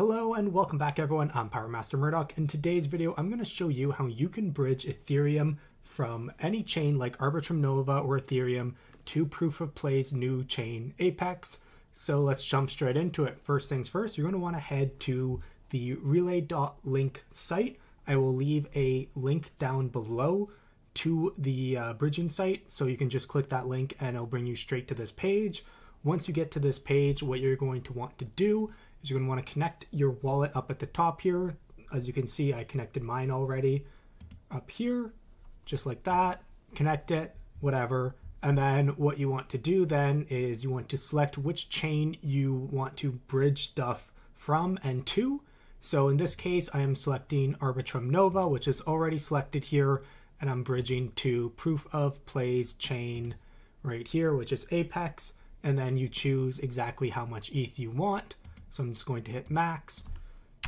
Hello and welcome back everyone, I'm Pirate Master Murdoch. In today's video, I'm going to show you how you can bridge Ethereum from any chain like Arbitrum Nova or Ethereum to Proof of Play's new chain Apex. So let's jump straight into it. First things first, you're going to want to head to the relay.link site. I will leave a link down below to the uh, bridging site, so you can just click that link and it'll bring you straight to this page. Once you get to this page, what you're going to want to do is you're going to want to connect your wallet up at the top here. As you can see, I connected mine already up here, just like that. Connect it, whatever. And then what you want to do then is you want to select which chain you want to bridge stuff from and to. So in this case, I am selecting Arbitrum Nova, which is already selected here, and I'm bridging to Proof of Plays chain right here, which is Apex. And then you choose exactly how much ETH you want. So I'm just going to hit max,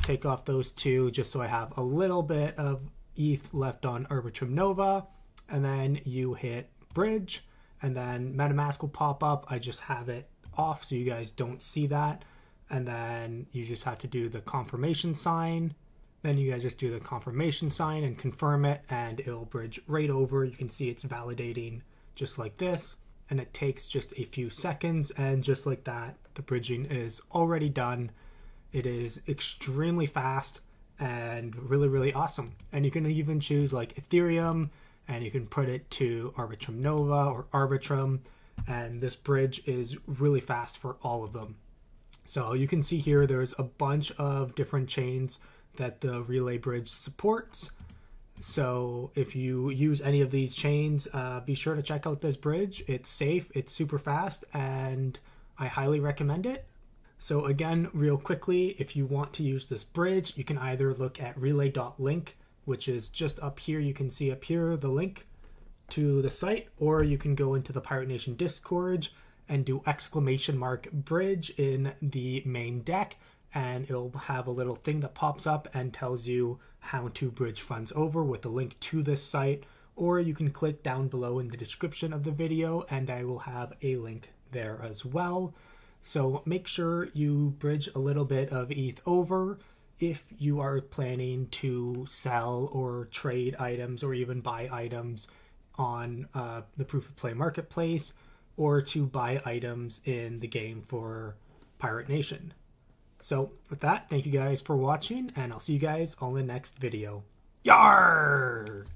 take off those two just so I have a little bit of ETH left on Arbitrum Nova. And then you hit bridge and then MetaMask will pop up. I just have it off so you guys don't see that. And then you just have to do the confirmation sign. Then you guys just do the confirmation sign and confirm it, and it'll bridge right over. You can see it's validating just like this, and it takes just a few seconds. And just like that, the bridging is already done. It is extremely fast and really, really awesome. And you can even choose like Ethereum, and you can put it to Arbitrum Nova or Arbitrum. And this bridge is really fast for all of them. So you can see here there's a bunch of different chains that the Relay Bridge supports. So if you use any of these chains, uh, be sure to check out this bridge. It's safe, it's super fast, and I highly recommend it. So again, real quickly, if you want to use this bridge, you can either look at relay.link which is just up here. You can see up here the link to the site, or you can go into the Pirate Nation Discord and do exclamation mark bridge in the main deck, and it'll have a little thing that pops up and tells you how to bridge funds over with a link to this site. Or you can click down below in the description of the video, and I will have a link there as well. So make sure you bridge a little bit of ETH over if you are planning to sell or trade items or even buy items on uh, the proof of play marketplace or to buy items in the game for Pirate Nation. So, with that, thank you guys for watching, and I'll see you guys on the next video. Yarg!